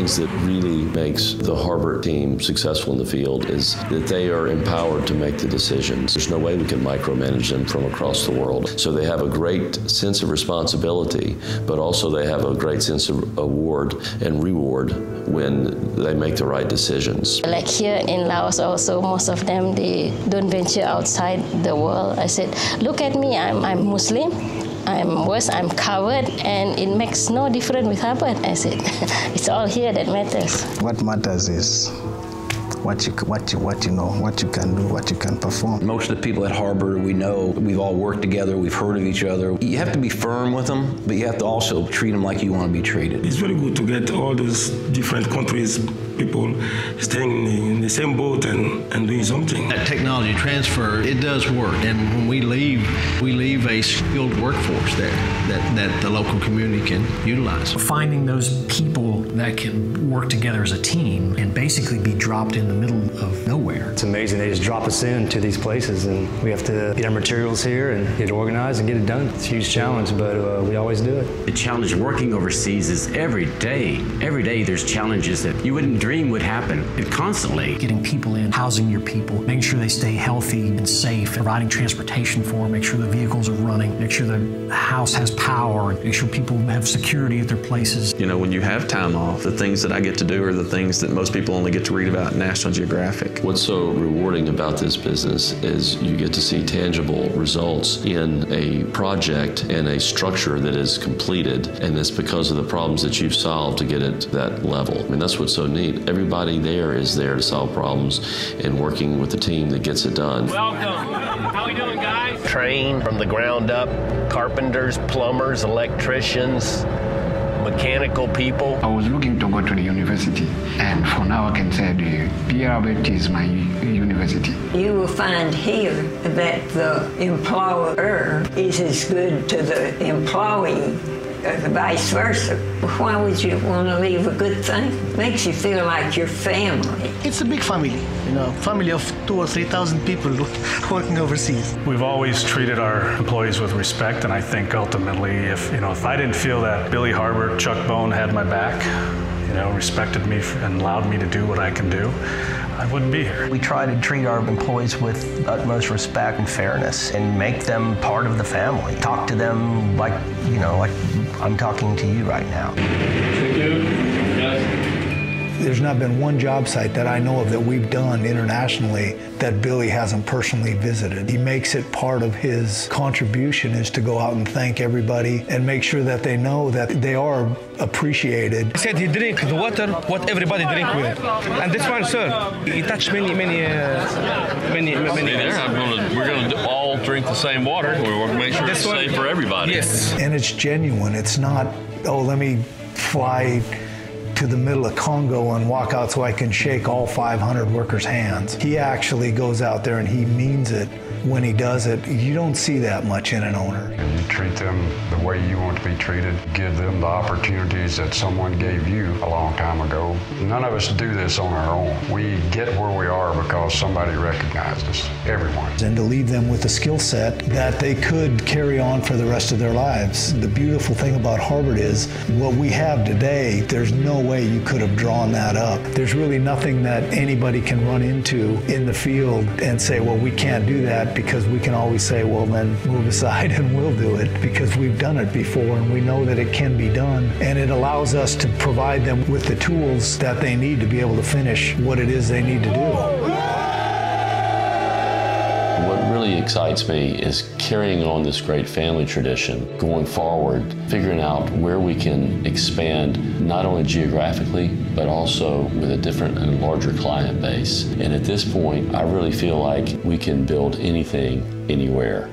things that really makes the Harbert team successful in the field is that they are empowered to make the decisions. There's no way we can micromanage them from across the world. So they have a great sense of responsibility, but also they have a great sense of award and reward when they make the right decisions. Like here in Laos also, most of them, they don't venture outside the world. I said, look at me, I'm, I'm Muslim. I'm worse, I'm covered, and it makes no difference with Harbert. I said, it's all here that matters. What matters is what you what you what you know, what you can do, what you can perform. Most of the people at Harbert we know, we've all worked together, we've heard of each other. You have to be firm with them, but you have to also treat them like you want to be treated. It's very good to get all those different countries people staying in the same boat and, and doing something. That technology transfer, it does work. And when we leave, we leave a skilled workforce there that, that the local community can utilize. Finding those people that can work together as a team and basically be dropped in the middle of nowhere. It's amazing. They just drop us in to these places and we have to get our materials here and get organized and get it done. It's a huge challenge, but uh, we always do it. The challenge working overseas is every day. Every day there's challenges that you wouldn't dream would happen and constantly. Getting people in, housing your people, making sure they stay healthy and safe, providing transportation for them, make sure the vehicles are running, make sure the house has power, make sure people have security at their places. You know, when you have time off, the things that I get to do are the things that most people only get to read about in National Geographic. What's so rewarding about this business is you get to see tangible results in a project and a structure that is completed, and it's because of the problems that you've solved to get it to that level. I mean, that's what's so neat. Everybody there is there to solve problems and working with the team that gets it done. Welcome. How we doing, guys? Train from the ground up, carpenters, plumbers, electricians, mechanical people. I was looking to go to the university, and for now I can say the PRBT is my university. You will find here that the employer is as good to the employee or vice versa. Why would you want to leave a good thing? Makes you feel like your family. It's a big family, you know, family of two or three thousand people working overseas. We've always treated our employees with respect, and I think ultimately, if you know, if I didn't feel that Billy Harbert, Chuck Bone had my back, you know, respected me and allowed me to do what I can do, I wouldn't be here. We try to treat our employees with utmost respect and fairness and make them part of the family. Talk to them like, you know, like I'm talking to you right now. Thank you. Yes. There's not been one job site that I know of that we've done internationally that Billy hasn't personally visited. He makes it part of his contribution is to go out and thank everybody and make sure that they know that they are appreciated. He said he drink the water what everybody drink with. And this one, sir, he touched many, many, uh, many, many. There, I'm gonna, we're going to all drink the same water. We want to make sure This it's one- safe for everybody. Yes. And it's genuine. It's not, oh, let me fly to the middle of Congo and walk out so I can shake all 500 workers' hands. He actually goes out there and he means it when he does it. You don't see that much in an owner. And you treat them the way you want to be treated, give them the opportunities that someone gave you a long time ago. None of us do this on our own. We get where we are because somebody recognized us, everyone. And to leave them with a skill set that they could carry on for the rest of their lives. The beautiful thing about Harbert is what we have today, there's no way you could have drawn that up. There's really nothing that anybody can run into in the field and say, well, we can't do that because we can always say, well, then move aside and we'll do it because we've done it before and we know that it can be done. And it allows us to provide them with the tools that they need to be able to finish what it is they need to do. Really excites me is carrying on this great family tradition, going forward, figuring out where we can expand not only geographically, but also with a different and larger client base. And at this point, I really feel like we can build anything, anywhere.